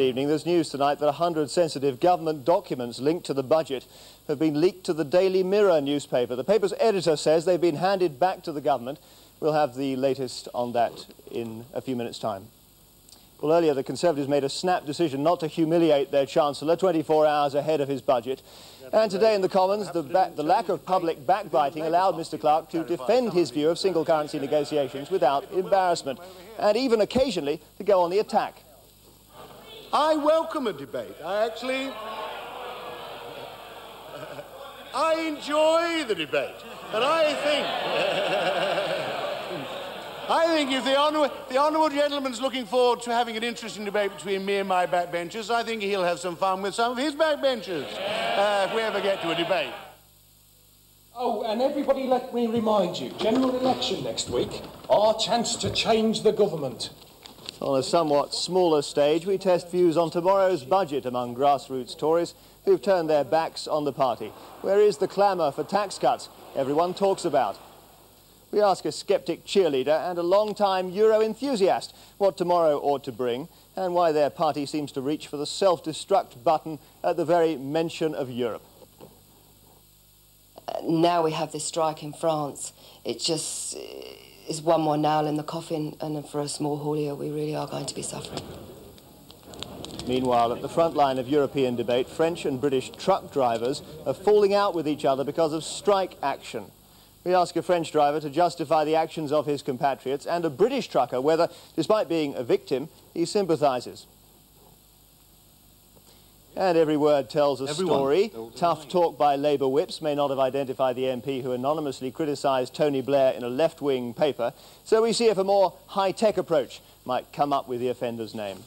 Good evening. There's news tonight that 100 sensitive government documents linked to the budget have been leaked to the Daily Mirror newspaper. The paper's editor says they've been handed back to the government. We'll have the latest on that in a few minutes' time. Well, earlier the Conservatives made a snap decision not to humiliate their Chancellor 24 hours ahead of his budget. And today in the Commons, the, the, lack of public backbiting allowed Mr Clarke to defend his view of single currency negotiations without embarrassment, and even occasionally to go on the attack. I welcome a debate. I actually... I enjoy the debate. And I think... I think if the honourable, the honourable gentleman's looking forward to having an interesting debate between me and my backbenchers, I think he'll have some fun with some of his backbenchers uh, if we ever get to a debate. Oh, and everybody let me remind you, general election next week, our chance to change the government. On a somewhat smaller stage, we test views on tomorrow's budget among grassroots Tories who've turned their backs on the party. Where is the clamour for tax cuts everyone talks about? We ask a sceptic cheerleader and a long-time Euro enthusiast what tomorrow ought to bring and why their party seems to reach for the self-destruct button at the very mention of Europe. Uh, now we have this strike in France. It just is one more nail in the coffin, and for a small haulier, we really are going to be suffering. Meanwhile, at the front line of European debate, French and British truck drivers are falling out with each other because of strike action. We ask a French driver to justify the actions of his compatriots and a British trucker whether, despite being a victim, he sympathises. And every word tells a Everyone. story. Tough talk by Labour whips may not have identified the MP who anonymously criticised Tony Blair in a left-wing paper, so we see if a more high-tech approach might come up with the offender's name.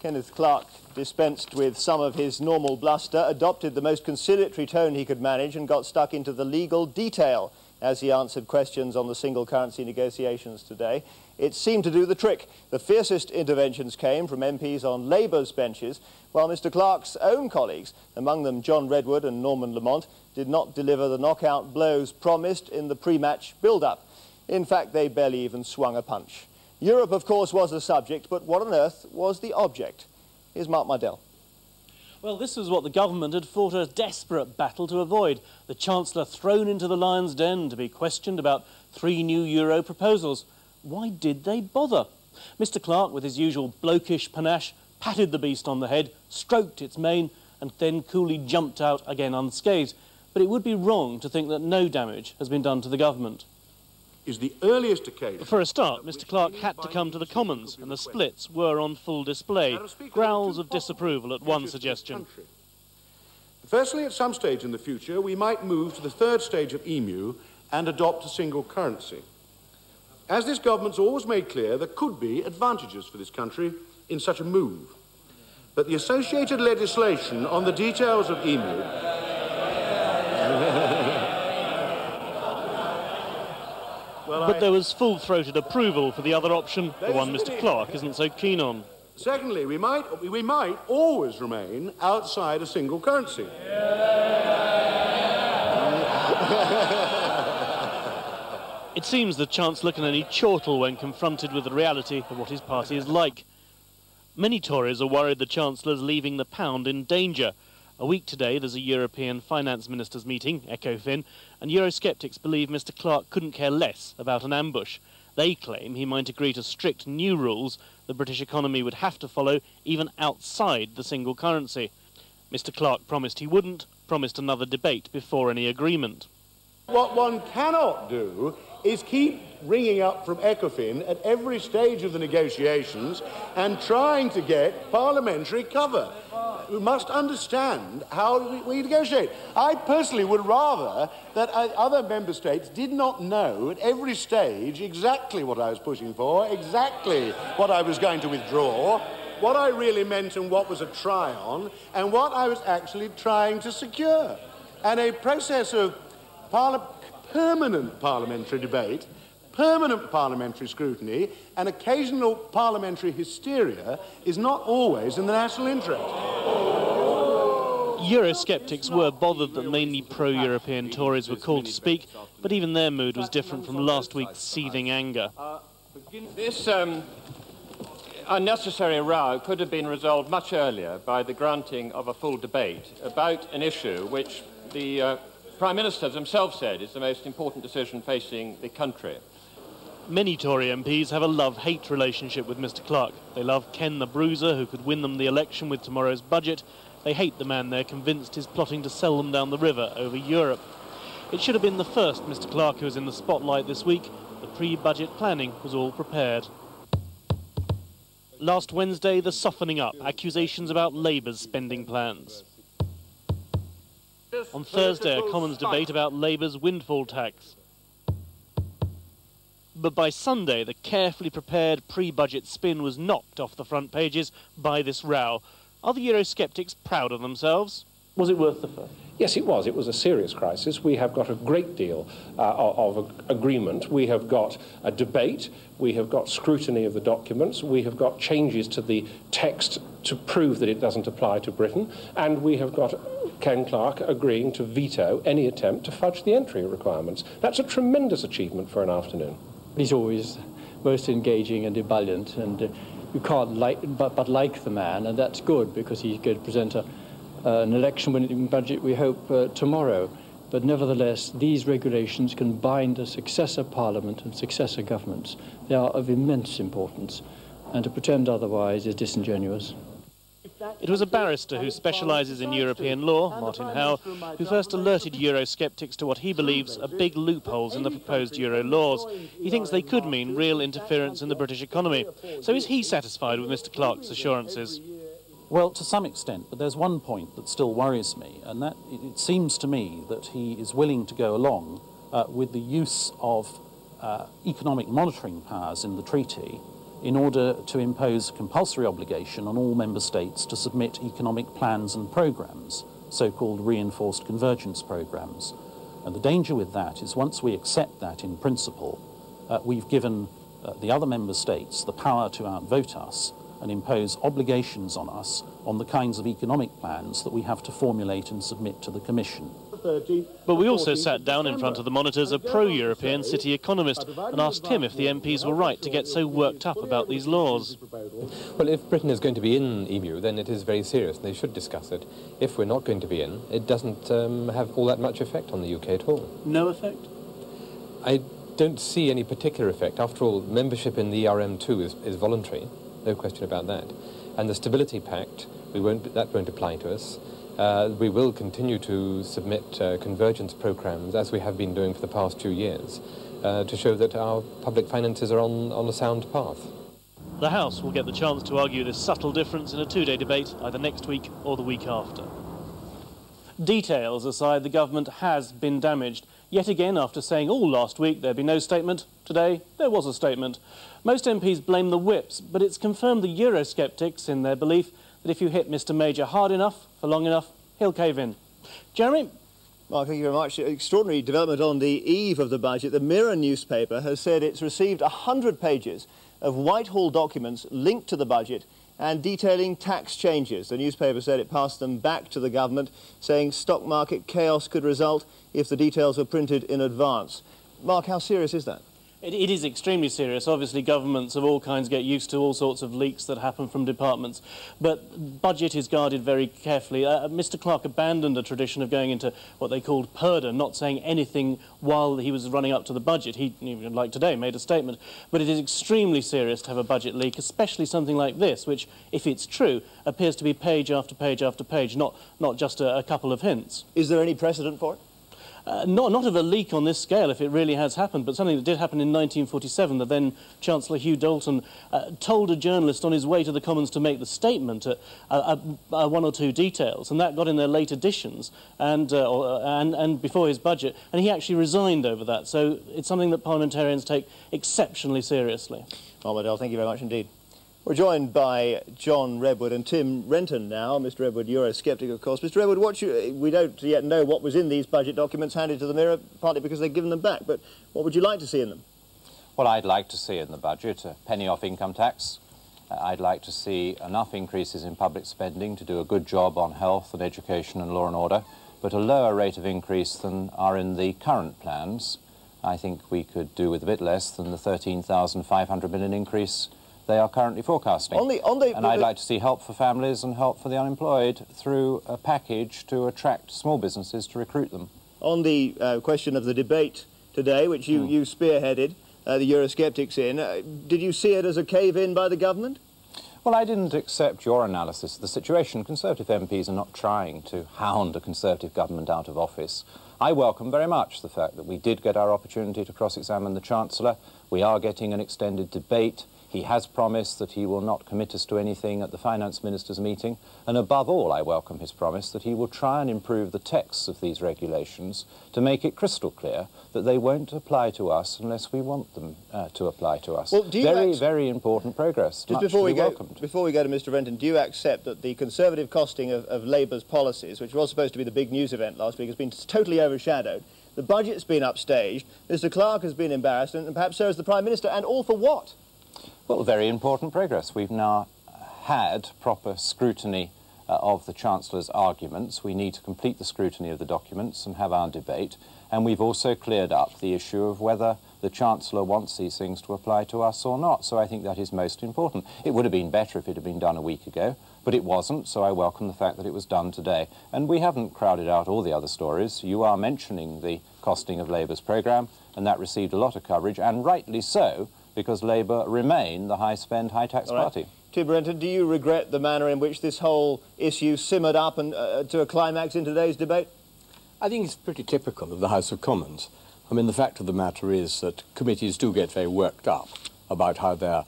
Kenneth Clarke dispensed with some of his normal bluster, adopted the most conciliatory tone he could manage and got stuck into the legal detail as he answered questions on the single currency negotiations today. It seemed to do the trick. The fiercest interventions came from MPs on Labour's benches, while Mr Clarke's own colleagues, among them John Redwood and Norman Lamont, did not deliver the knockout blows promised in the pre-match build-up. In fact, they barely even swung a punch. Europe, of course, was the subject, but what on earth was the object? Here's Mark Mardell. Well, this was what the government had fought a desperate battle to avoid. The Chancellor thrown into the lion's den to be questioned about three new euro proposals. Why did they bother? Mr Clarke, with his usual blokish panache, patted the beast on the head, stroked its mane, and then coolly jumped out again unscathed. But it would be wrong to think that no damage has been done to the government is the earliest occasion... For a start, Mr Clarke had to come to the Commons, and the splits were on full display. Growls of disapproval at one suggestion. Firstly, at some stage in the future, we might move to the third stage of EMU and adopt a single currency. As this government's always made clear, there could be advantages for this country in such a move. But the associated legislation on the details of EMU Well, but I... there was full-throated approval for the other option, the one Mr Clarke isn't so keen on. Secondly, we might, we might always remain outside a single currency. It seems the Chancellor can only chortle when confronted with the reality of what his party is like. Many Tories are worried the Chancellor's leaving the pound in danger, a week today, there's a European finance ministers meeting, ECOFIN, and Eurosceptics believe Mr Clarke couldn't care less about an ambush. They claim he might agree to strict new rules the British economy would have to follow even outside the single currency. Mr Clarke promised he wouldn't, promised another debate before any agreement. What one cannot do is keep ringing up from ECOFIN at every stage of the negotiations and trying to get parliamentary cover. We must understand how we, negotiate. I personally would rather that uh, other member states did not know at every stage exactly what I was pushing for, exactly what I was going to withdraw, what I really meant and what was a try on, and what I was actually trying to secure. And a process of parli permanent parliamentary debate permanent parliamentary scrutiny and occasional parliamentary hysteria is not always in the national interest. Eurosceptics were bothered that mainly pro-European Tories were called to speak, but even their mood was different from last week's seething anger. This, um, unnecessary row could have been resolved much earlier by the granting of a full debate about an issue which the uh, Prime Minister himself said is the most important decision facing the country. Many Tory MPs have a love-hate relationship with Mr Clarke. They love Ken the Bruiser, who could win them the election with tomorrow's budget. They hate the man they're convinced is plotting to sell them down the river over Europe. It should have been the first Mr Clarke who was in the spotlight this week. The pre-budget planning was all prepared. Last Wednesday, the softening up, accusations about Labour's spending plans. On Thursday, a Commons debate about Labour's windfall tax. But by Sunday, the carefully prepared pre-budget spin was knocked off the front pages by this row. Are the Eurosceptics proud of themselves? Was it worth the fuss? Yes, it was. It was a serious crisis. We have got a great deal uh, of agreement. We have got a debate. We have got scrutiny of the documents. We have got changes to the text to prove that it doesn't apply to Britain. And we have got Ken Clarke agreeing to veto any attempt to fudge the entry requirements. That's a tremendous achievement for an afternoon. He's always most engaging and ebullient, and uh, you can't like, but, but like the man, and that's good because he's going to present a uh, an election-winning budget, we hope, uh, tomorrow. But nevertheless, these regulations can bind a successor parliament and successor governments. They are of immense importance, and to pretend otherwise is disingenuous. It was a barrister who specialises in European law, Martin Howe, who first alerted Eurosceptics to what he believes are big loopholes in the proposed Euro laws. He thinks they could mean real interference in the British economy. So is he satisfied with Mr Clarke's assurances? Well, to some extent, but there's one point that still worries me, and that it seems to me that he is willing to go along uh, with the use of uh, economic monitoring powers in the treaty in order to impose compulsory obligation on all member states to submit economic plans and programs, so-called reinforced convergence programs. And the danger with that is once we accept that in principle, uh, we've given uh, the other member states the power to outvote us and impose obligations on us on the kinds of economic plans that we have to formulate and submit to the Commission. But we also sat down in front of the monitors a pro-European city economist and asked him if the MPs were right to get so worked up about these laws. Well, if Britain is going to be in EMU, then it is very serious. And they should discuss it. If we're not going to be in, it doesn't um, have all that much effect on the UK at all. No effect? I don't see any particular effect. After all, membership in the ERM2 is, is voluntary no question about that. And the Stability Pact, we won't, that won't apply to us. Uh, we will continue to submit uh, convergence programs, as we have been doing for the past two years, uh, to show that our public finances are on, on a sound path. The House will get the chance to argue this subtle difference in a two-day debate either next week or the week after. Details aside, the government has been damaged. Yet again, after saying all last week there'd be no statement, today there was a statement. Most MPs blame the whips, but it's confirmed the Eurosceptics in their belief that if you hit Mr Major hard enough for long enough, he'll cave in. Jeremy? Well, thank you very much. Extraordinary development on the eve of the budget. The Mirror newspaper has said it's received 100 pages of Whitehall documents linked to the budget and detailing tax changes. The newspaper said it passed them back to the government, saying stock market chaos could result if the details were printed in advance. Mark, how serious is that? It, it is extremely serious. Obviously, governments of all kinds get used to all sorts of leaks that happen from departments. But budget is guarded very carefully. Uh, Mr Clarke abandoned a tradition of going into what they called purdah, not saying anything while he was running up to the budget. He, even like today, made a statement. But it is extremely serious to have a budget leak, especially something like this, which, if it's true, appears to be page after page after page, not, not just a, a couple of hints. Is there any precedent for it? Uh, not, not of a leak on this scale, if it really has happened, but something that did happen in 1947. The then Chancellor Hugh Dalton uh, told a journalist on his way to the Commons to make the statement uh, uh, uh one or two details, and that got in their late editions and, uh, or, and, and before his budget, and he actually resigned over that. So it's something that parliamentarians take exceptionally seriously. Ahmed thank you very much indeed. We're joined by John Redwood and Tim Renton now. Mr Redwood, you're a sceptic, of course. Mr Redwood, what you, we don't yet know what was in these budget documents handed to the Mirror, partly because they've given them back, but what would you like to see in them? Well, I'd like to see in the budget a penny off income tax. Uh, I'd like to see enough increases in public spending to do a good job on health and education and law and order, but a lower rate of increase than are in the current plans. I think we could do with a bit less than the 13,500 million increase they are currently forecasting. On the, on the, and I'd like to see help for families and help for the unemployed through a package to attract small businesses to recruit them. On the uh, question of the debate today, which you, mm. you spearheaded uh, the Eurosceptics in, uh, did you see it as a cave-in by the government? Well, I didn't accept your analysis of the situation. Conservative MPs are not trying to hound a Conservative government out of office. I welcome very much the fact that we did get our opportunity to cross-examine the Chancellor. We are getting an extended debate. He has promised that he will not commit us to anything at the finance minister's meeting. And above all, I welcome his promise that he will try and improve the texts of these regulations to make it crystal clear that they won't apply to us unless we want them uh, to apply to us. Well, very, very important progress. Just before we, go, before we go to Mr Renton, do you accept that the Conservative costing of, of Labour's policies, which was supposed to be the big news event last week, has been totally overshadowed? The budget's been upstaged, Mr Clarke has been embarrassed, and perhaps so has the Prime Minister, and all for what? Well, very important progress. We've now had proper scrutiny uh, of the Chancellor's arguments. We need to complete the scrutiny of the documents and have our debate. And we've also cleared up the issue of whether the Chancellor wants these things to apply to us or not. So I think that is most important. It would have been better if it had been done a week ago, but it wasn't, so I welcome the fact that it was done today. And we haven't crowded out all the other stories. You are mentioning the costing of Labour's programme, and that received a lot of coverage, and rightly so, because Labour remain the high-spend, high-tax right. party. Tim Renton, do you regret the manner in which this whole issue simmered up and, uh, to a climax in today's debate? I think it's pretty typical of the House of Commons. I mean, the fact of the matter is that committees do get very worked up about how, they're,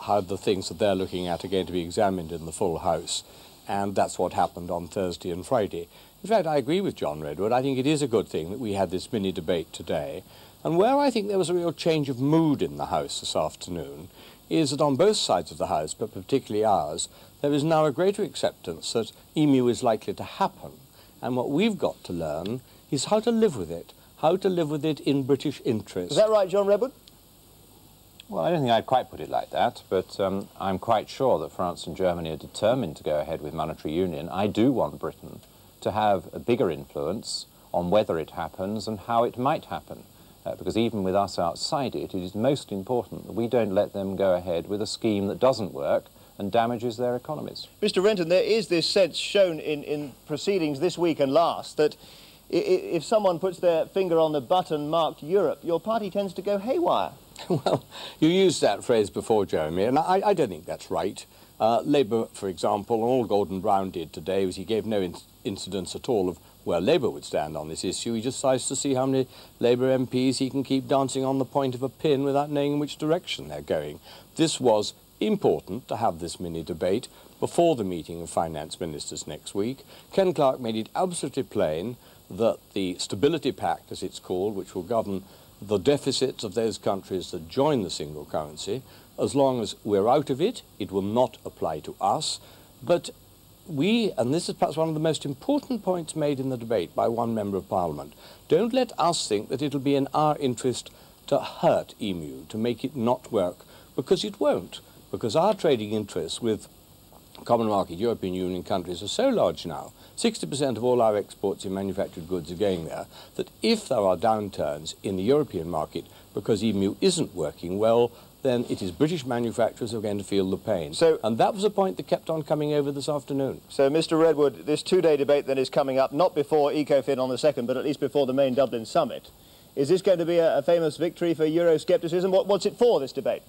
how the things that they're looking at are going to be examined in the full House. And that's what happened on Thursday and Friday. In fact, I agree with John Redwood. I think it is a good thing that we had this mini debate today. And where I think there was a real change of mood in the House this afternoon is that on both sides of the House, but particularly ours, there is now a greater acceptance that EMU is likely to happen. And what we've got to learn is how to live with it, how to live with it in British interest. Is that right, John Redwood? Well, I don't think I'd quite put it like that, but um, I'm quite sure that France and Germany are determined to go ahead with monetary union. I do want Britain to have a bigger influence on whether it happens and how it might happen. Uh, because even with us outside it, it is most important that we don't let them go ahead with a scheme that doesn't work and damages their economies. Mr Renton, there is this sense shown in, in proceedings this week and last that if someone puts their finger on the button marked Europe, your party tends to go haywire. well, you used that phrase before, Jeremy, and I, I don't think that's right. Uh, Labour, for example, and all Gordon Brown did today was he gave no in incidence at all of where Labour would stand on this issue. He just tries to see how many Labour MPs he can keep dancing on the point of a pin without knowing which direction they're going. This was important to have this mini debate before the meeting of finance ministers next week. Ken Clarke made it absolutely plain that the Stability Pact, as it's called, which will govern the deficits of those countries that join the single currency, as long as we're out of it, it will not apply to us. But we, and this is perhaps one of the most important points made in the debate by one member of parliament, don't let us think that it'll be in our interest to hurt EMU, to make it not work, because it won't. Because our trading interests with common market European Union countries are so large now, 60% of all our exports in manufactured goods are going there, that if there are downturns in the European market because EMU isn't working well, then it is British manufacturers who are going to feel the pain. So, and that was a point that kept on coming over this afternoon. So, Mr Redwood, this two-day debate that is coming up, not before ECOFIN on the 2nd, but at least before the main Dublin summit, is this going to be a, a famous victory for Euroscepticism? What, what's it for, this debate?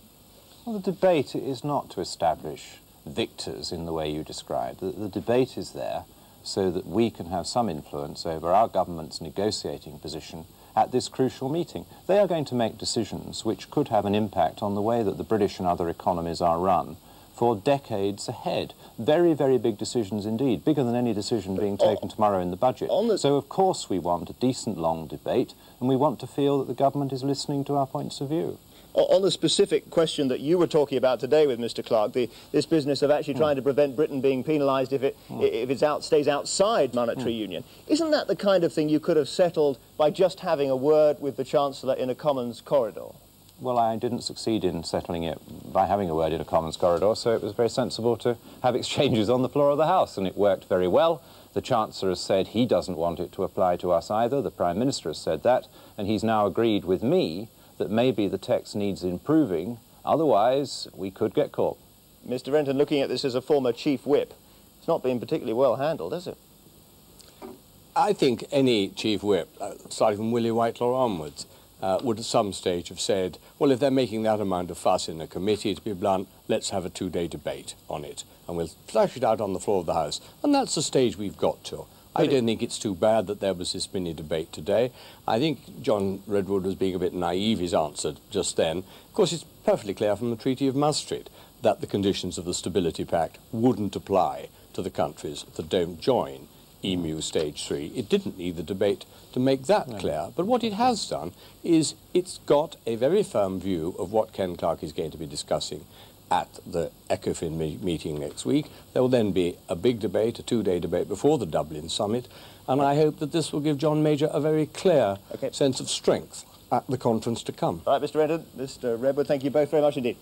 Well, the debate is not to establish victors in the way you described. The, the debate is there so that we can have some influence over our government's negotiating position at this crucial meeting. They are going to make decisions which could have an impact on the way that the British and other economies are run for decades ahead. Very, very big decisions indeed, bigger than any decision being taken tomorrow in the budget. So, of course, we want a decent, long debate, and we want to feel that the government is listening to our points of view. On the specific question that you were talking about today with Mr Clarke, the, this business of actually trying to prevent Britain being penalised if it, mm. if it out, stays outside monetary mm. union, isn't that the kind of thing you could have settled by just having a word with the Chancellor in a Commons corridor? Well, I didn't succeed in settling it by having a word in a Commons corridor, so it was very sensible to have exchanges on the floor of the House, and it worked very well. The Chancellor has said he doesn't want it to apply to us either. The Prime Minister has said that, and he's now agreed with me that maybe the text needs improving Otherwise, we could get caught. Mr. Renton, looking at this as a former chief whip, it's not been particularly well handled, has it? I think any chief whip, uh, starting from Willie Whitelaw onwards, uh, would at some stage have said, well, if they're making that amount of fuss in a committee, to be blunt, let's have a two-day debate on it, and we'll flush it out on the floor of the House. And that's the stage we've got to. I don't think it's too bad that there was this mini debate today. I think John Redwood was being a bit naive, his answer just then. Of course, it's perfectly clear from the Treaty of Maastricht that the conditions of the Stability Pact wouldn't apply to the countries that don't join EMU Stage 3. It didn't need the debate to make that no. clear. But what it has done is it's got a very firm view of what Ken Clarke is going to be discussing at the ECOFIN me meeting next week. There will then be a big debate, a two-day debate before the Dublin summit, and I hope that this will give John Major a very clear okay. sense of strength at the conference to come. All right, Mr. Redwood, Mr. Redwood, thank you both very much indeed.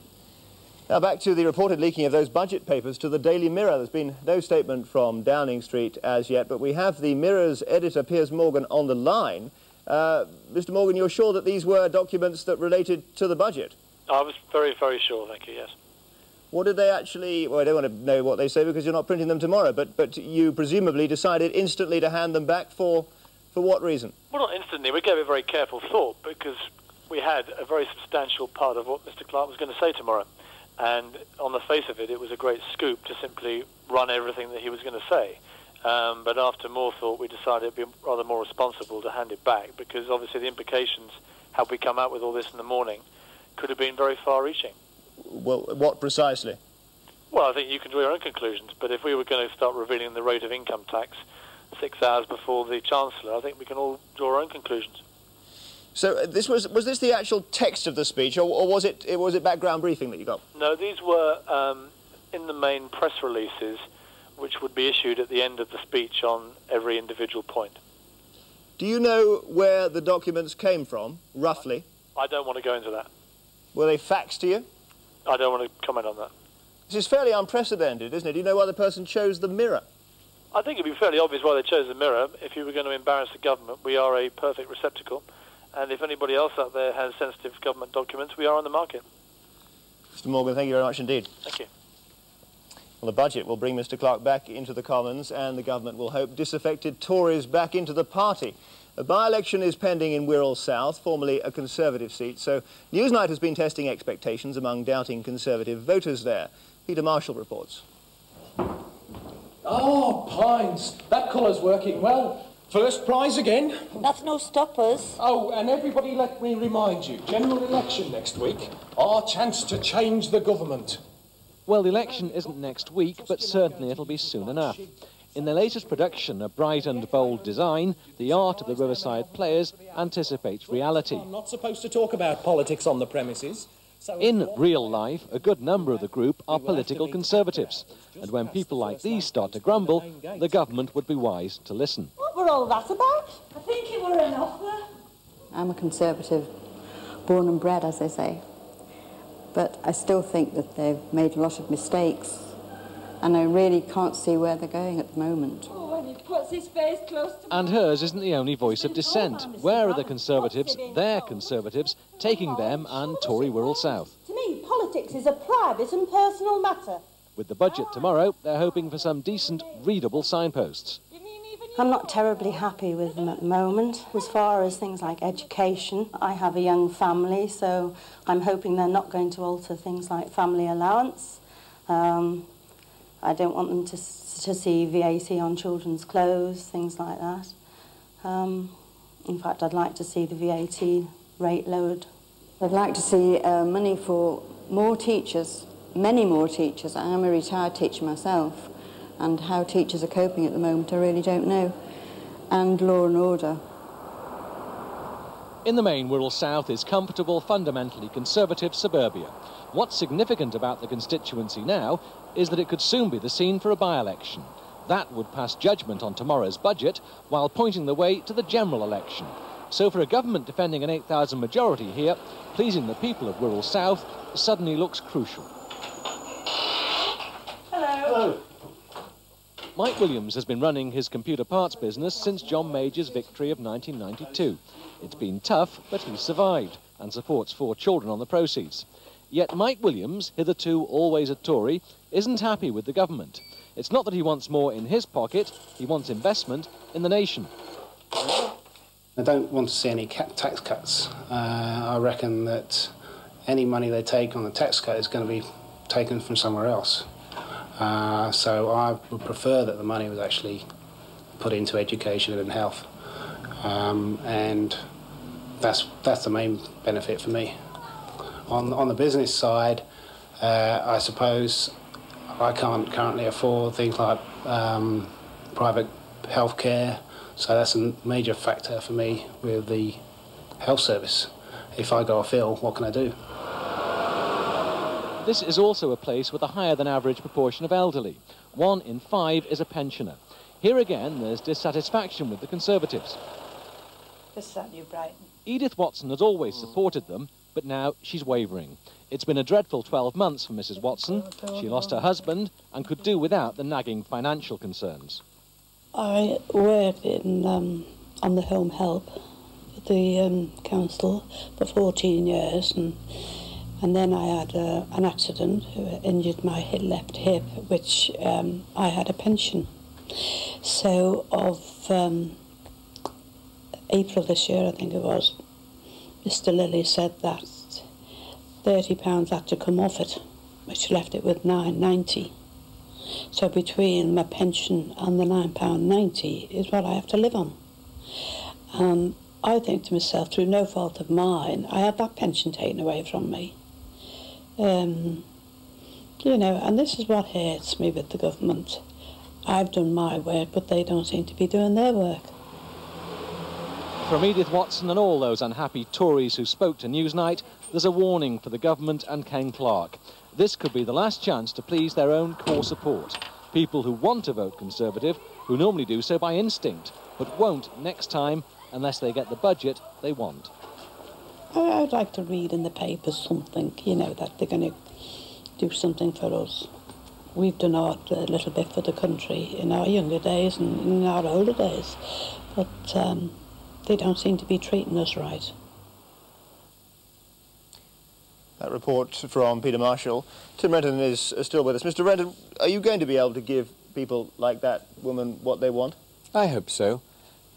Now back to the reported leaking of those budget papers to the Daily Mirror. There's been no statement from Downing Street as yet, but we have the Mirror's editor, Piers Morgan, on the line. Uh, Mr. Morgan, you're sure that these were documents that related to the budget? I was very, very sure, thank you, yes. What did they actually... Well, I don't want to know what they say because you're not printing them tomorrow, but, but you presumably decided instantly to hand them back for, for what reason? Well, not instantly. We gave it very careful thought because we had a very substantial part of what Mr Clarke was going to say tomorrow. And on the face of it, it was a great scoop to simply run everything that he was going to say. Um, but after more thought, we decided it would be rather more responsible to hand it back because obviously the implications, had we come out with all this in the morning, could have been very far-reaching. Well, what precisely? Well, I think you can draw your own conclusions, but if we were going to start revealing the rate of income tax six hours before the Chancellor, I think we can all draw our own conclusions. So uh, this was was this the actual text of the speech, or, or was it, it was it background briefing that you got? No, these were um, in the main press releases, which would be issued at the end of the speech on every individual point. Do you know where the documents came from, roughly? I don't want to go into that. Were they faxed to you? I don't want to comment on that. This is fairly unprecedented, isn't it? Do you know why the person chose the mirror? I think it'd be fairly obvious why they chose the mirror. If you were going to embarrass the government, we are a perfect receptacle. And if anybody else out there has sensitive government documents, we are on the market. Mr Morgan, thank you very much indeed. Thank you. Well, the budget will bring Mr Clarke back into the Commons and the government will hope disaffected Tories back into the party. A by-election is pending in Wirral South, formerly a Conservative seat, so Newsnight has been testing expectations among doubting Conservative voters there. Peter Marshall reports. Oh, Pines, that colour's working well. First prize again. That's no stoppers. Oh, and everybody let me remind you, general election next week, our chance to change the government. Well, the election isn't next week, but certainly it'll be soon enough. In their latest production, a bright and bold design, the art of the Riverside players anticipates reality. I'm not supposed to talk about politics on the premises. In real life, a good number of the group are political conservatives, and when people like these start to grumble, the government would be wise to listen. What were all that about? I think it were an offer. I'm a conservative, born and bred, as they say. But I still think that they've made a lot of mistakes and I really can't see where they're going at the moment. Oh, and hers isn't the only voice of dissent. Where are the Conservatives, their Conservatives, taking them and Tory Wirral South? To me, politics is a private and personal matter. With the budget tomorrow, they're hoping for some decent, readable signposts. I'm not terribly happy with them at the moment. As far as things like education, I have a young family, so I'm hoping they're not going to alter things like family allowance. Um, I don't want them to, to see VAT on children's clothes, things like that. Um, in fact, I'd like to see the VAT rate lowered. I'd like to see uh, money for more teachers, many more teachers. I am a retired teacher myself, and how teachers are coping at the moment, I really don't know. And law and order. In the main, Wirral South is comfortable, fundamentally conservative suburbia. What's significant about the constituency now is that it could soon be the scene for a by-election. That would pass judgment on tomorrow's budget while pointing the way to the general election. So for a government defending an 8,000 majority here, pleasing the people of Wirral South suddenly looks crucial. Hello. Hello. Mike Williams has been running his computer parts business since John Major's victory of 1992. It's been tough, but he's survived and supports four children on the proceeds. Yet Mike Williams, hitherto always a Tory, isn't happy with the government. It's not that he wants more in his pocket, he wants investment in the nation. I don't want to see any tax cuts. Uh, I reckon that any money they take on the tax cut is going to be taken from somewhere else. Uh, so I would prefer that the money was actually put into education and health. Um, and that's, that's the main benefit for me. On, on the business side, uh, I suppose I can't currently afford things like um, private healthcare, so that's a major factor for me with the health service. If I go off ill, what can I do? This is also a place with a higher than average proportion of elderly. One in five is a pensioner. Here again, there's dissatisfaction with the Conservatives. This is at New Brighton. Edith Watson has always supported them, but now she's wavering. It's been a dreadful 12 months for Mrs. Watson. She lost her husband and could do without the nagging financial concerns. I worked in um, on the home help for the um, council for 14 years, and and then I had uh, an accident, injured my left hip, which um, I had a pension. So of um, April this year, I think it was, Mr. Lilley said that thirty pounds had to come off it, which left it with nine ninety. So between my pension and the nine pound ninety is what I have to live on. Um, I think to myself, through no fault of mine, I had that pension taken away from me. Um, you know, and this is what hurts me with the government. I've done my work, but they don't seem to be doing their work. From Edith Watson and all those unhappy Tories who spoke to Newsnight, there's a warning for the government and Ken Clarke. This could be the last chance to please their own core support. People who want to vote Conservative, who normally do so by instinct, but won't next time unless they get the budget they want. I- I'd like to read in the papers something, you know, that they're going to do something for us. We've done our little bit for the country in our younger days and in our older days, but um, they don't seem to be treating us right. That report from Peter Marshall. Tim Renton is uh, still with us. Mr. Renton, are you going to be able to give people like that woman what they want? I hope so.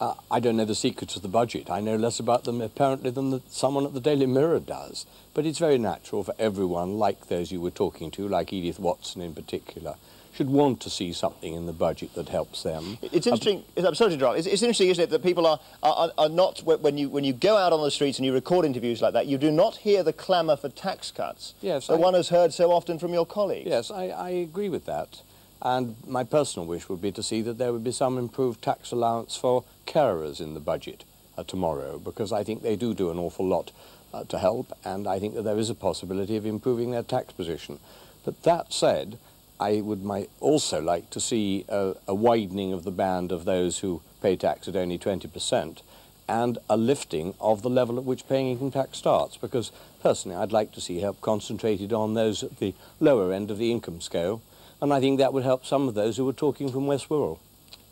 Uh, I don't know the secrets of the budget. I know less about them apparently than the, someone at the Daily Mirror does. But it's very natural for everyone, like those you were talking to, like Edith Watson in particular, should want to see something in the budget that helps them. It's interesting. Uh, I'm sorry to interrupt. It's, it's, interesting, isn't it, that people are, are, are not when you when you go out on the streets and you record interviews like that, you do not hear the clamour for tax cuts yes, that I, one has heard so often from your colleagues. Yes, I, I agree with that. And my personal wish would be to see that there would be some improved tax allowance for carers in the budget uh, tomorrow, because I think they do do an awful lot uh, to help, and I think that there is a possibility of improving their tax position. But that said, I would also like to see a, a, widening of the band of those who pay tax at only 20% and a lifting of the level at which paying income tax starts because personally I'd like to see help concentrated on those at the lower end of the income scale and I think that would help some of those who were talking from West Wirral.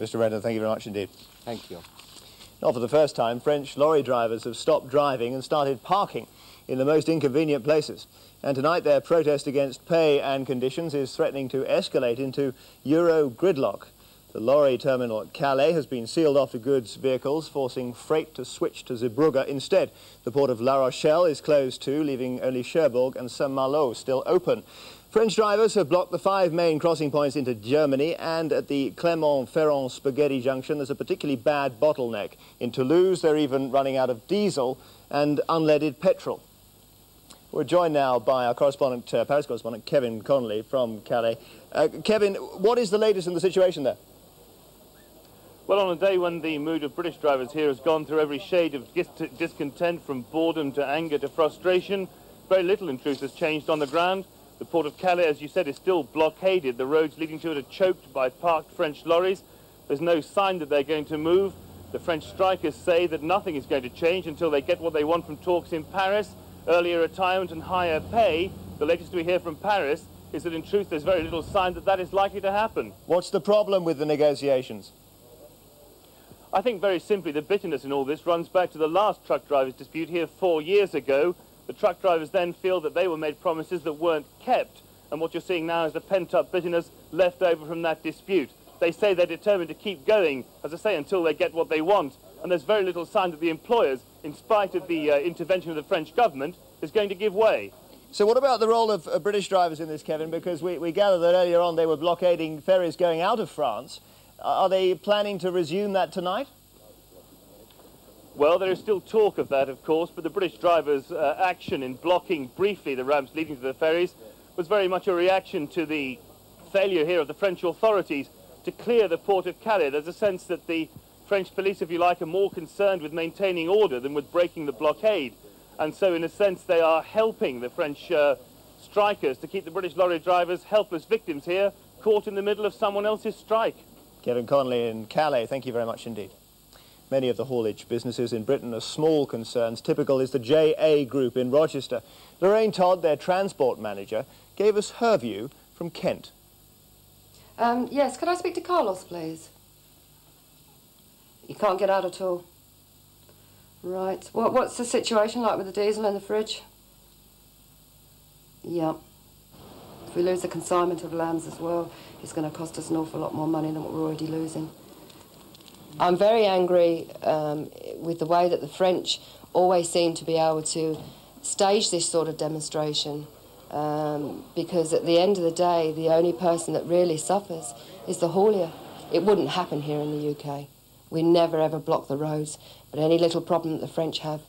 Mr Renton, thank you very much indeed. Thank you. Not for the first time, French lorry drivers have stopped driving and started parking in the most inconvenient places. And tonight their protest against pay and conditions is threatening to escalate into Euro gridlock. The lorry terminal at Calais has been sealed off to goods vehicles, forcing freight to switch to Zeebrugge instead. The port of La Rochelle is closed too, leaving only Cherbourg and Saint-Malo still open. French drivers have blocked the five main crossing points into Germany, and at the Clermont-Ferrand Spaghetti Junction there's a particularly bad bottleneck. In Toulouse they're even running out of diesel and unleaded petrol. We're joined now by our correspondent, uh, Paris correspondent, Kevin Connolly from Calais. Uh, Kevin, what is the latest in the situation there? Well, on a day when the mood of British drivers here has gone through every shade of dis discontent, from boredom to anger to frustration, very little in truth has changed on the ground. The port of Calais, as you said, is still blockaded. The roads leading to it are choked by parked French lorries. There's no sign that they're going to move. The French strikers say that nothing is going to change until they get what they want from talks in Paris, earlier retirement and higher pay. The latest we hear from Paris is that in truth there's very little sign that that is likely to happen. What's the problem with the negotiations? I think very simply the bitterness in all this runs back to the last truck drivers dispute here four years ago. The truck drivers then feel that they were made promises that weren't kept, and what you're seeing now is the pent-up bitterness left over from that dispute. They say they're determined to keep going, as I say, until they get what they want, and there's very little sign that the employers, in spite of the uh, intervention of the French government, is going to give way. So what about the role of uh, British drivers in this, Kevin? Because we, we gather that earlier on they were blockading ferries going out of France. Uh, are they planning to resume that tonight? Well, there is still talk of that, of course, but the British drivers' uh, action in blocking briefly the ramps leading to the ferries was very much a reaction to the failure here of the French authorities to clear the port of Calais. There's a sense that the French police, if you like, are more concerned with maintaining order than with breaking the blockade. And so, in a sense, they are helping the French uh, strikers to keep the British lorry drivers helpless victims here, caught in the middle of someone else's strike. Kevin Connolly in Calais, thank you very much indeed. Many of the haulage businesses in Britain are small concerns. Typical is the JA Group in Rochester. Lorraine Todd, their transport manager, gave us her view from Kent. Um, yes, could I speak to Carlos, please? You can't get out at all. Right. What, what's the situation like with the diesel in the fridge? Yeah. If we lose the consignment of lambs as well, it's going to cost us an awful lot more money than what we're already losing. I'm very angry um, with the way that the French always seem to be able to stage this sort of demonstration um, because at the end of the day, the only person that really suffers is the haulier. It wouldn't happen here in the UK. We never ever block the roads, but any little problem that the French have,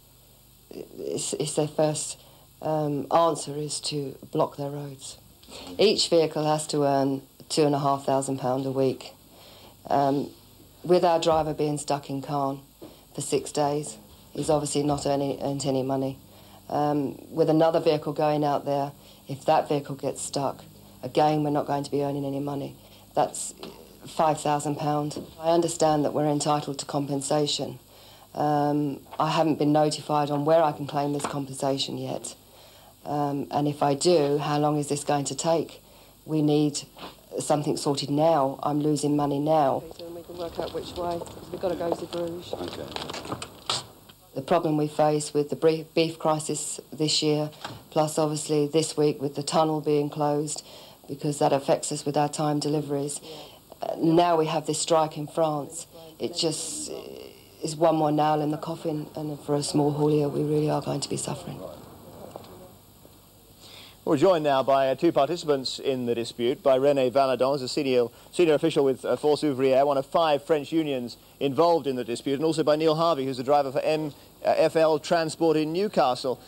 it's, it's their first um, answer is to block their roads. Each vehicle has to earn two and a half thousand pounds a week. Um, with our driver being stuck in Caen for six days, he's obviously not earning, earned any money. Um, with another vehicle going out there, if that vehicle gets stuck, again, we're not going to be earning any money. That's £5,000. I understand that we're entitled to compensation. Um, I haven't been notified on where I can claim this compensation yet. Um, and if I do, how long is this going to take? We need something sorted now. I'm losing money now. Okay, so we can work out which way. We've got to go to Bruges. Okay. The problem we face with the beef crisis this year, plus obviously this week with the tunnel being closed, because that affects us with our time deliveries. Uh, now we have this strike in France. It just is one more nail in the coffin, and for a small haulier, we really are going to be suffering. We're joined now by uh, two participants in the dispute, by René Valadon, a senior, senior official with uh, Force Ouvrière, one of five French unions involved in the dispute, and also by Neil Harvey, who's the driver for MFL uh, Transport in Newcastle.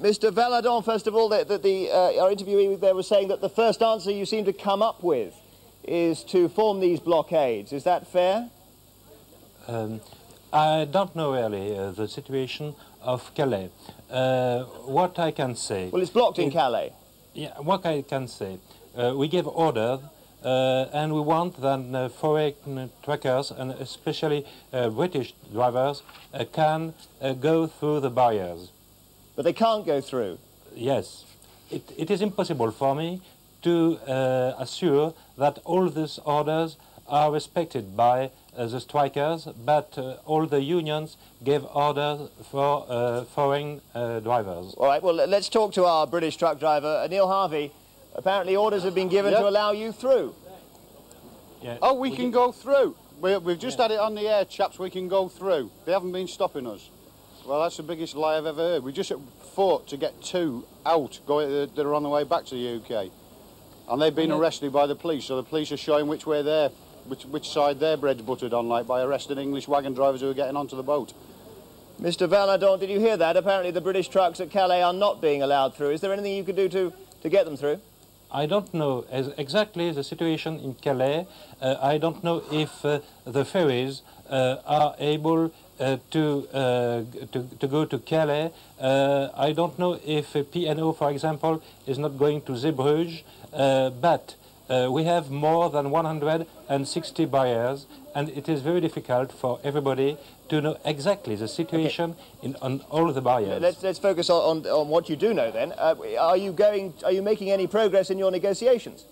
Mr. Valadon, first of all, the, the uh, our interviewee there was saying that the first answer you seem to come up with is to form these blockades. Is that fair? Um, I don't know really uh, the situation of Calais. Uh, what I can say... Well, it's blocked in Calais. Yeah, what I can say. Uh, we give orders uh, and we want that uh, foreign truckers and especially uh, British drivers uh, can go through the barriers. But they can't go through? Yes. It, it is impossible for me to assure that all these orders are respected by the strikers, but uh, all the unions gave orders for uh, foreign drivers. All right, well, let's talk to our British truck driver, Neil Harvey. Apparently orders have been given yep. to allow you through. Yeah. Oh, we, we can go through. We, have just yeah. had it on the air, chaps, we can go through. They haven't been stopping us. Well, that's the biggest lie I've ever heard. We just fought to get two out going, that are on the way back to the UK. And they've been yeah. arrested by the police, so the police are showing which way they're which, which side their bread's buttered on, like by arresting English wagon drivers who are getting onto the boat. Mr Valadon, did you hear that? Apparently the British trucks at Calais are not being allowed through. Is there anything you could do to, to get them through? I don't know exactly the situation in Calais. Uh, I don't know if uh, the ferries uh, are able uh, to, uh, to, to go to Calais. Uh, I don't know if P&O, for example, is not going to Zeebrugge, but uh, we have more than 160 buyers, and it is very difficult for everybody to know exactly the situation okay. in, on all the buyers. Let's, let's focus on, on, on what you do know then. Uh, are, you going, are you making any progress in your negotiations?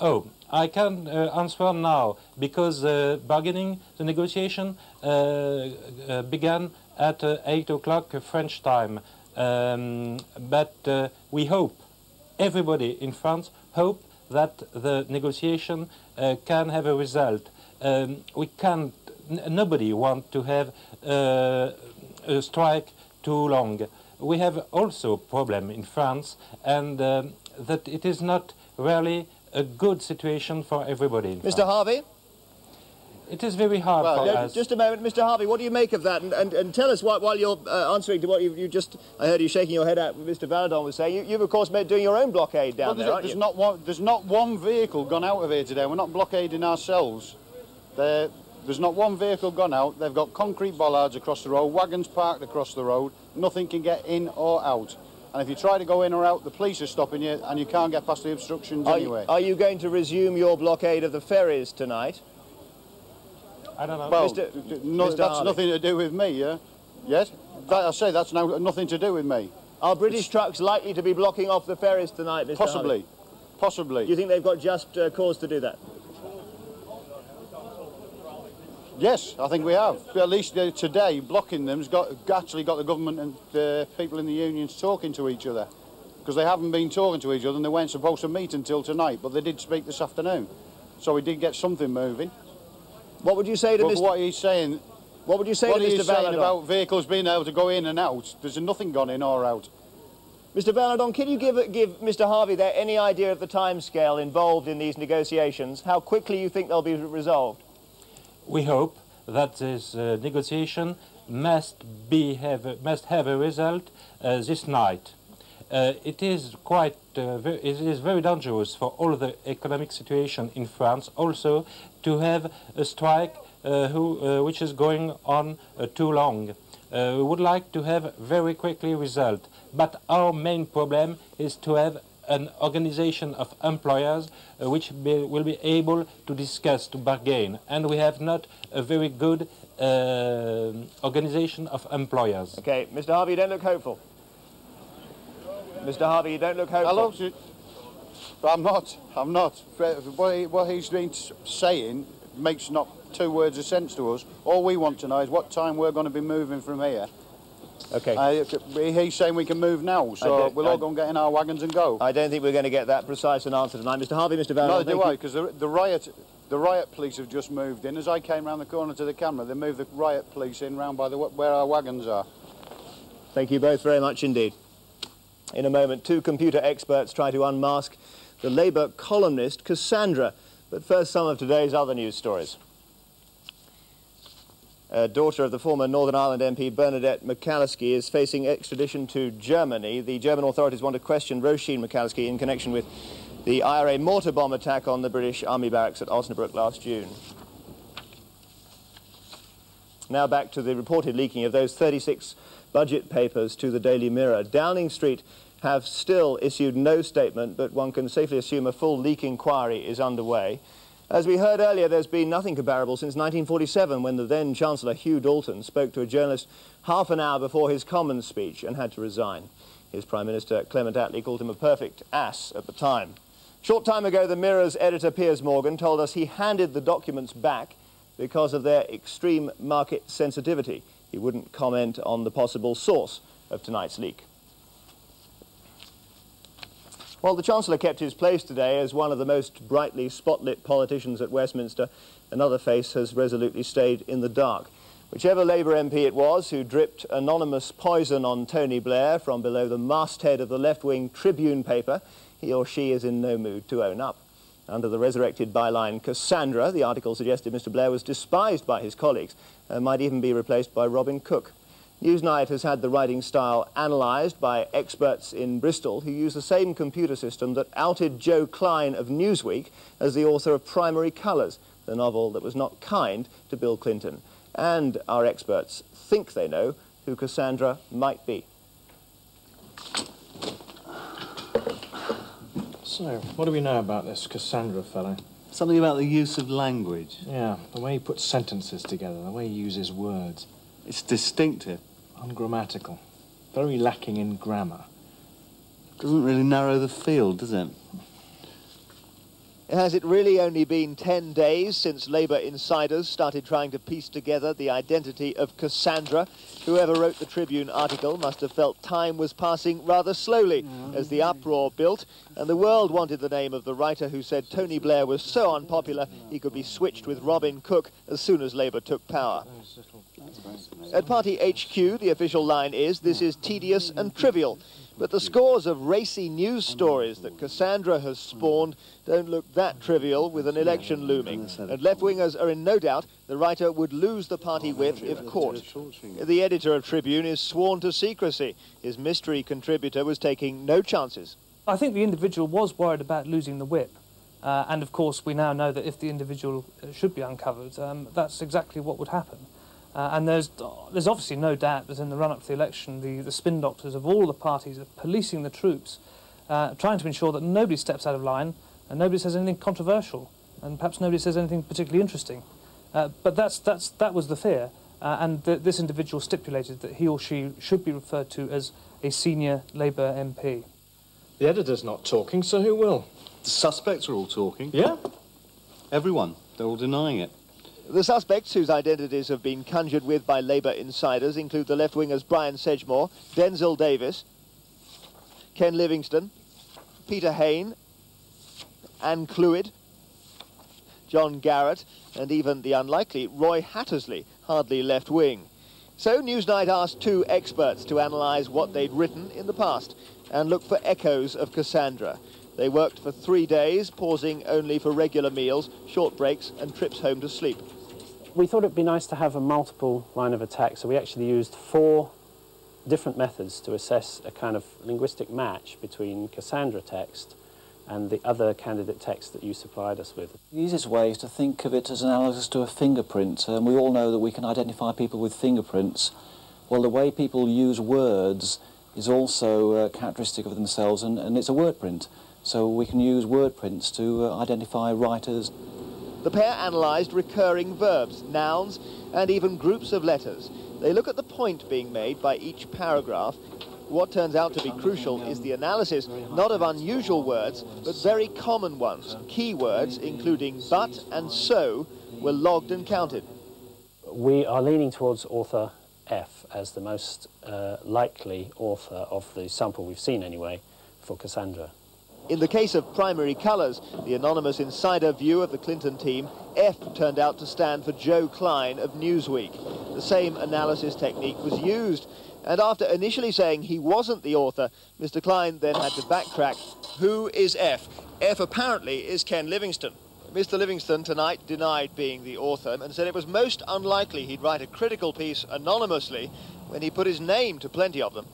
Oh, I can uh, answer now because uh, bargaining, the negotiation uh, uh, began at 8 o'clock French time. Um, but uh, we hope, everybody in France hope that the negotiation uh, can have a result. Um, we can't, nobody wants to have uh, a strike too long. We have also a problem in France, and um, that it is not really a good situation for everybody. Mr. France. Harvey? It is very hard Well, for no, us. just a moment, Mr. Harvey. What do you make of that? And, and, and tell us while, while you're uh, answering to what you, you just. I heard you shaking your head at what Mr. Valadon was saying. You, you've of course made doing your own blockade down Well, there, there's, aren't there's you? not one. There's not one vehicle gone out of here today. We're not blockading ourselves. There, there's not one vehicle gone out. They've got concrete bollards across the road, wagons parked across the road. Nothing can get in or out. And if you try to go in or out, the police are stopping you, and you can't get past the obstructions Are, anyway. you, are you going to resume your blockade of the ferries tonight? I don't know. Well, Mr. no, Mr. that's Harvey. nothing to do with me, yeah? Yes? That, I say that's now nothing to do with me. Are British trucks likely to be blocking off the ferries tonight, Mr. Possibly. Harvey? Possibly. Do you think they've got just uh, cause to do that? Yes, I think we have. At least uh, today, blocking them's got actually got the government and the people in the unions talking to each other. Because they haven't been talking to each other and they weren't supposed to meet until tonight, but they did speak this afternoon. So we did get something moving. What would you say to but Mr. what he's saying... What would you say what to he's Mr. saying Valadon? about vehicles being able to go in and out, there's nothing gone in or out. Mr. Valadon, can you give, give Mr. Harvey there any idea of the timescale involved in these negotiations? How quickly you think they'll be resolved? we hope that this uh, negotiation must be have must have a result uh, this night. Uh, it is quite uh, it is very dangerous for all the economic situation in France also to have a strike uh, who, uh, which is going on uh, too long. Uh, we would like to have very quickly result, but our main problem is to have an organization of employers which be, will be able to discuss, to bargain. And we have not a very good organization of employers. Okay, Mr. Harvey, you don't look hopeful. Mr. Harvey, you don't look hopeful. Hello, sir. I'm not. I'm not. What, he, what he's been saying makes not two words of sense to us. All we want to know is what time we're going to be moving from here. Okay. Uh, he's saying we can move now, so we'll all I- go and get in our wagons and go. I don't think we're going to get that precise an answer tonight. Mr. Harvey, Mr. Valadon, No, do. I? Because the, the riot, the riot police have just moved in. As I came round the corner to the camera, they moved the riot police in round by the where our wagons are. Thank you both very much indeed. In a moment, two computer experts try to unmask the Labour columnist Cassandra. But first, some of today's other news stories. A daughter of the former Northern Ireland MP Bernadette McAliskey is facing extradition to Germany. The German authorities want to question Roisin McAliskey in connection with the IRA mortar bomb attack on the British Army barracks at Osnabrück last June. Now back to the reported leaking of those 36 budget papers to the Daily Mirror. Downing Street have still issued no statement, but one can safely assume a full leak inquiry is underway. As we heard earlier, there's been nothing comparable since 1947 when the then Chancellor Hugh Dalton spoke to a journalist half an hour before his Commons speech and had to resign. His Prime Minister Clement Attlee called him a perfect ass at the time. Short time ago, the Mirror's editor Piers Morgan told us he handed the documents back because of their extreme market sensitivity. He wouldn't comment on the possible source of tonight's leak. While the Chancellor kept his place today as one of the most brightly spotlit politicians at Westminster, another face has resolutely stayed in the dark. Whichever Labour MP it was who dripped anonymous poison on Tony Blair from below the masthead of the left-wing Tribune paper, he or she is in no mood to own up. Under the resurrected byline Cassandra, the article suggested Mr Blair was despised by his colleagues and might even be replaced by Robin Cook. Newsnight has had the writing style analysed by experts in Bristol who use the same computer system that outed Joe Klein of Newsweek as the author of Primary Colours, the novel that was not kind to Bill Clinton. And our experts think they know who Cassandra might be. So, what do we know about this Cassandra fellow? Something about the use of language. Yeah, the way he puts sentences together, the way he uses words. It's distinctive. Ungrammatical. Very lacking in grammar. Doesn't really narrow the field, does it? Has it really only been 10 days since Labour insiders started trying to piece together the identity of Cassandra? Whoever wrote the Tribune article must have felt time was passing rather slowly mm. as the uproar built, and the world wanted the name of the writer who said Tony Blair was so unpopular he could be switched with Robin Cook as soon as Labour took power. At Party HQ, the official line is, this is tedious and trivial. But the scores of racy news stories that Cassandra has spawned don't look that trivial with an election looming. And left-wingers are in no doubt the writer would lose the party whip if caught. The editor of Tribune is sworn to secrecy. His mystery contributor was taking no chances. I think the individual was worried about losing the whip. Uh, and of course, we now know that if the individual uh, should be uncovered, um, that's exactly what would happen. Uh, and there's, there's obviously no doubt that in the run-up to the election, the, the spin doctors of all the parties are policing the troops, uh, trying to ensure that nobody steps out of line and nobody says anything controversial, and perhaps nobody says anything particularly interesting. Uh, but that's, that's, that was the fear, uh, and th this individual stipulated that he or she should be referred to as a senior Labour MP. The editor's not talking, so who will? The suspects are all talking. Yeah? Everyone. They're all denying it. The suspects, whose identities have been conjured with by Labour insiders, include the left-wingers Brian Sedgemore, Denzil Davies, Ken Livingstone, Peter Hain, Anne Clwyd, John Garrett, and even the unlikely Roy Hattersley, hardly left-wing. So Newsnight asked two experts to analyse what they'd written in the past and look for echoes of Cassandra. They worked for three days, pausing only for regular meals, short breaks and trips home to sleep. We thought it'd be nice to have a multiple line of attack, so we actually used four different methods to assess a kind of linguistic match between Cassandra text and the other candidate text that you supplied us with. The easiest way is to think of it as analogous to a fingerprint. Um, we all know that we can identify people with fingerprints. Well, the way people use words is also uh, characteristic of themselves, and, and it's a word print. So we can use word prints to uh, identify writers. The pair analysed recurring verbs, nouns, and even groups of letters. They look at the point being made by each paragraph. What turns out to be crucial is the analysis not of unusual words, but very common ones. Key words, including but and so, were logged and counted. We are leaning towards author F as the most uh, likely author of the sample we've seen anyway for Cassandra. In the case of primary colours, the anonymous insider view of the Clinton team, F turned out to stand for Joe Klein of Newsweek. The same analysis technique was used, and after initially saying he wasn't the author, Mr Klein then had to backtrack. Who is F? F apparently is Ken Livingstone. Mr Livingstone tonight denied being the author and said it was most unlikely he'd write a critical piece anonymously when he put his name to plenty of them.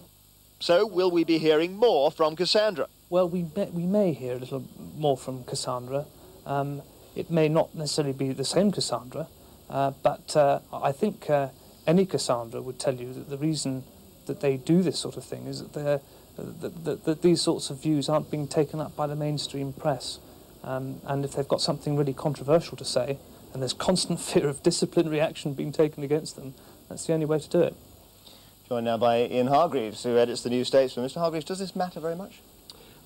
So will we be hearing more from Cassandra? Well, we may, we may hear a little more from Cassandra. Um, it may not necessarily be the same Cassandra, uh, but uh, I think uh, any Cassandra would tell you that the reason that they do this sort of thing is that, they're, that, that, that these sorts of views aren't being taken up by the mainstream press. Um, and if they've got something really controversial to say, and there's constant fear of disciplinary action being taken against them, that's the only way to do it. Joined now by Ian Hargreaves, who edits the New Statesman. Mr Hargreaves, does this matter very much?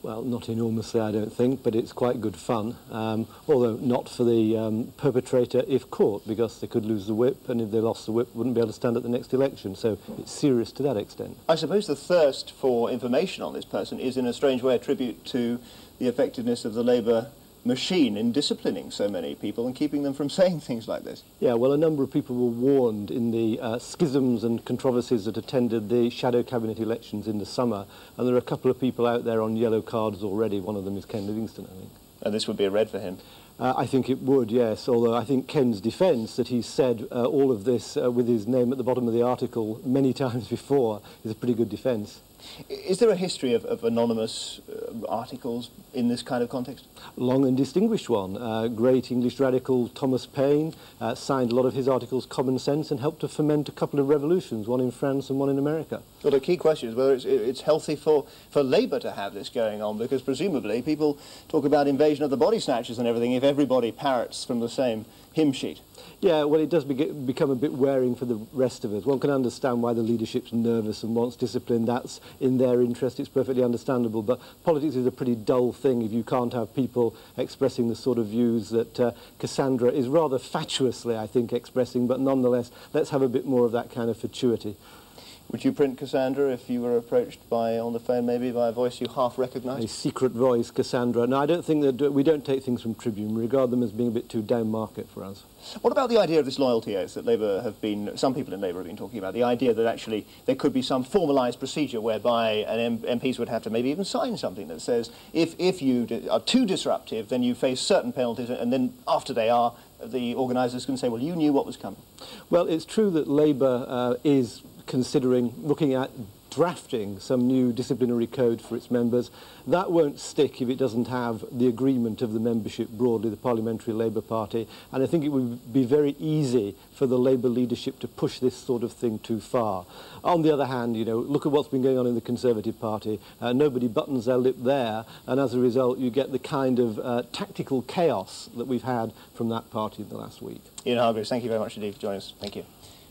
Well, not enormously, I don't think, but it's quite good fun. Um, although not for the um, perpetrator if caught, because they could lose the whip, and if they lost the whip, wouldn't be able to stand at the next election. So it's serious to that extent. I suppose the thirst for information on this person is, in a strange way, a tribute to the effectiveness of the Labour machine in disciplining so many people and keeping them from saying things like this. Yeah, well, a number of people were warned in the uh, schisms and controversies that attended the shadow cabinet elections in the summer, and there are a couple of people out there on yellow cards already. One of them is Ken Livingstone, I think. And this would be a red for him? Uh, I think it would, yes, although I think Ken's defence that he said uh, all of this uh, with his name at the bottom of the article many times before is a pretty good defence. Is there a history of, of anonymous uh, articles in this kind of context? Long and distinguished one. Uh, great English radical Thomas Paine uh, signed a lot of his articles Common Sense and helped to foment a couple of revolutions, one in France and one in America. Well, the key question is whether it's, it's healthy for, for Labour to have this going on, because presumably people talk about invasion of the body snatchers and everything if everybody parrots from the same hymn sheet. Yeah, well, it does be become a bit wearing for the rest of us. One can understand why the leadership's nervous and wants discipline. That's in their interest. It's perfectly understandable. But politics is a pretty dull thing if you can't have people expressing the sort of views that uh, Cassandra is rather fatuously, I think, expressing, but nonetheless, let's have a bit more of that kind of fatuity. Would you print Cassandra if you were approached by on the phone, maybe by a voice you half recognise? A secret voice, Cassandra. No, I don't think that we don't take things from Tribune. We regard them as being a bit too down market for us. What about the idea of this loyalty oath that Labour have been, some people in Labour have been talking about? The idea that actually there could be some formalised procedure whereby an M MPs would have to maybe even sign something that says if, if you are too disruptive, then you face certain penalties, and then after they are, the organisers can say, well, you knew what was coming. Well, it's true that Labour uh, is considering looking at drafting some new disciplinary code for its members. That won't stick if it doesn't have the agreement of the membership broadly, the Parliamentary Labour Party. And I think it would be very easy for the Labour leadership to push this sort of thing too far. On the other hand, you know, look at what's been going on in the Conservative Party. Uh, nobody buttons their lip there, and as a result, you get the kind of uh, tactical chaos that we've had from that party in the last week. Ian Hargreaves, thank you very much indeed for joining us. Thank you.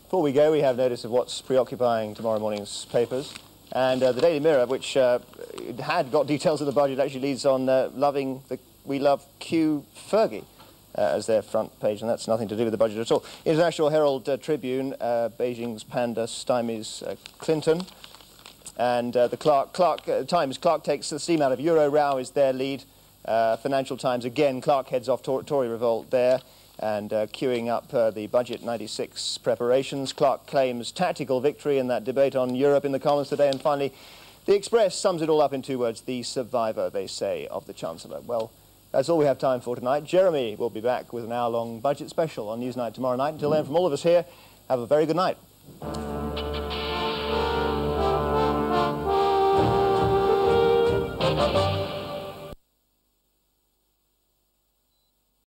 Before we go, we have notice of what's preoccupying tomorrow morning's papers. And uh, the Daily Mirror, which uh, had got details of the budget, actually leads on uh, loving the We Love Q Fergie uh, as their front page, and that's nothing to do with the budget at all. International Herald uh, Tribune, uh, Beijing's panda stymies Clinton. And the Clark, Clark Times, Clarke takes the steam out of Euro Row is their lead. Financial Times, again, Clarke heads off Tory revolt there and uh, queuing up uh, the Budget 96 preparations. Clarke claims tactical victory in that debate on Europe in the Commons today. And finally, the Express sums it all up in two words, the survivor, they say, of the Chancellor. Well, that's all we have time for tonight. Jeremy will be back with an hour-long budget special on Newsnight tomorrow night. Until then, from all of us here, have a very good night.